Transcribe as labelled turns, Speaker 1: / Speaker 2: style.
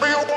Speaker 1: will be